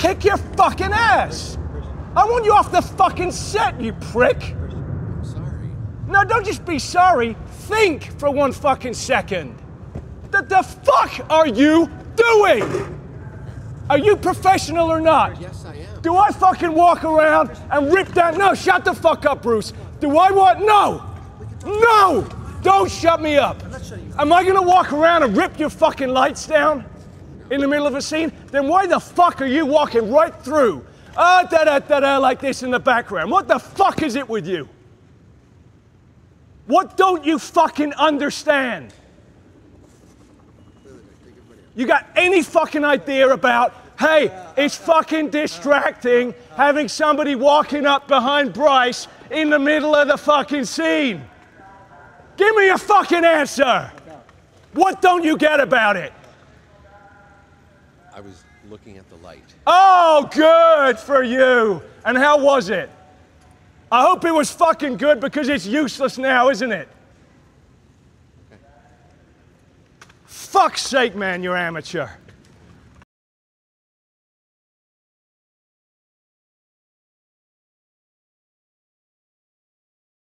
kick your fucking ass. I want you off the fucking set, you prick. I'm sorry. No, don't just be sorry. Think for one fucking second. What the fuck are you doing? Are you professional or not? Yes, I am. Do I fucking walk around and rip down? No, shut the fuck up, Bruce. Do I want? No! No! Don't shut me up. Am I gonna walk around and rip your fucking lights down in the middle of a scene? Then why the fuck are you walking right through? Ah, da da da da, like this in the background. What the fuck is it with you? What don't you fucking understand? You got any fucking idea about, hey, it's fucking distracting having somebody walking up behind Bryce in the middle of the fucking scene? Give me a fucking answer. What don't you get about it? I was looking at the light. Oh, good for you. And how was it? I hope it was fucking good because it's useless now, isn't it? Fuck's sake, man, you're amateur.